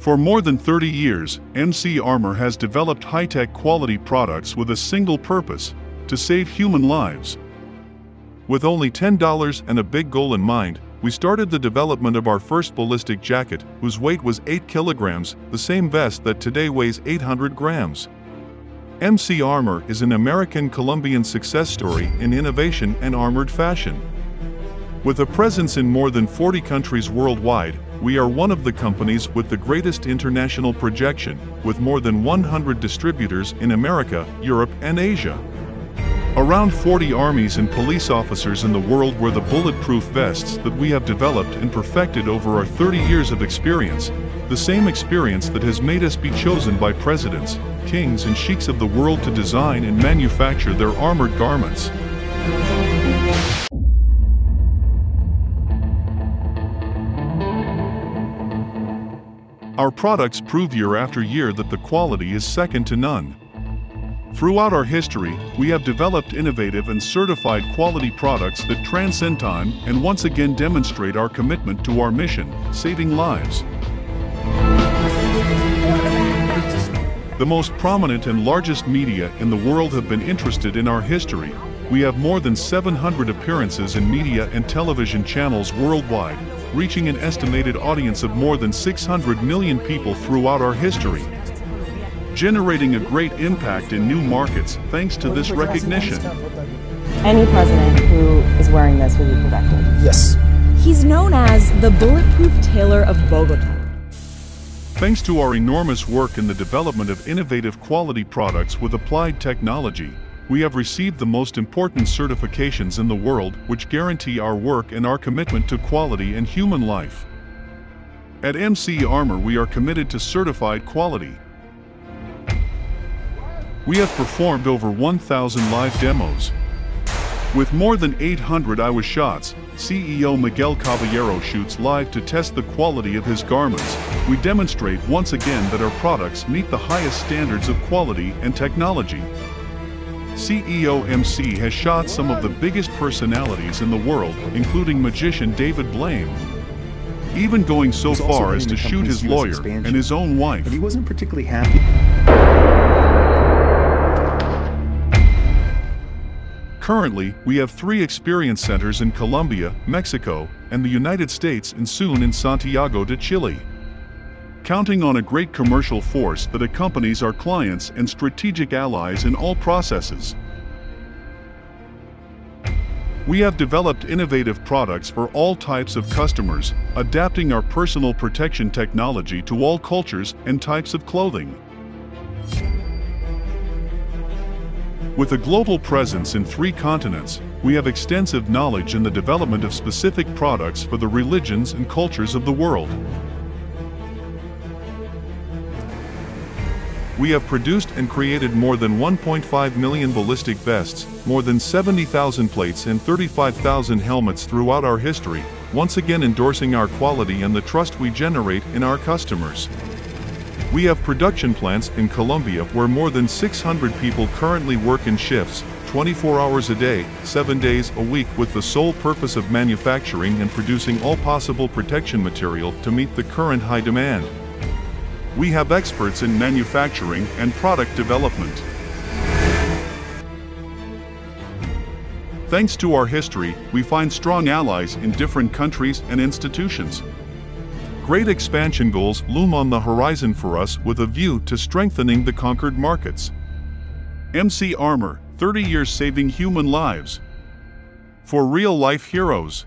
For more than 30 years, MC Armor has developed high-tech quality products with a single purpose, to save human lives. With only $10 and a big goal in mind, we started the development of our first ballistic jacket, whose weight was 8 kilograms, the same vest that today weighs 800 grams. MC Armor is an American-Colombian success story in innovation and armored fashion. With a presence in more than 40 countries worldwide, we are one of the companies with the greatest international projection, with more than 100 distributors in America, Europe, and Asia. Around 40 armies and police officers in the world wear the bulletproof vests that we have developed and perfected over our 30 years of experience, the same experience that has made us be chosen by presidents, kings and sheiks of the world to design and manufacture their armored garments. Our products prove year after year that the quality is second to none. Throughout our history, we have developed innovative and certified quality products that transcend time and once again demonstrate our commitment to our mission, saving lives. The most prominent and largest media in the world have been interested in our history. We have more than 700 appearances in media and television channels worldwide, reaching an estimated audience of more than 600 million people throughout our history, generating a great impact in new markets thanks to this recognition. Any president who is wearing this will be protected. Yes. He's known as the Bulletproof Tailor of Bogota. Thanks to our enormous work in the development of innovative quality products with applied technology, we have received the most important certifications in the world which guarantee our work and our commitment to quality and human life. At MC Armor we are committed to certified quality. We have performed over 1,000 live demos. With more than 800 IWA shots, CEO Miguel Caballero shoots live to test the quality of his garments. We demonstrate once again that our products meet the highest standards of quality and technology. CEO MC has shot some of the biggest personalities in the world, including magician David Blaine. Even going so far as to shoot his lawyer expansion. and his own wife. But he wasn't particularly happy. Currently, we have three experience centers in Colombia, Mexico, and the United States and soon in Santiago de Chile. Counting on a great commercial force that accompanies our clients and strategic allies in all processes. We have developed innovative products for all types of customers, adapting our personal protection technology to all cultures and types of clothing. With a global presence in three continents, we have extensive knowledge in the development of specific products for the religions and cultures of the world. We have produced and created more than 1.5 million ballistic vests, more than 70,000 plates and 35,000 helmets throughout our history, once again endorsing our quality and the trust we generate in our customers. We have production plants in Colombia where more than 600 people currently work in shifts, 24 hours a day, 7 days a week with the sole purpose of manufacturing and producing all possible protection material to meet the current high demand. We have experts in manufacturing and product development. Thanks to our history, we find strong allies in different countries and institutions. Great expansion goals loom on the horizon for us with a view to strengthening the conquered markets. MC Armor, 30 years saving human lives. For real life heroes.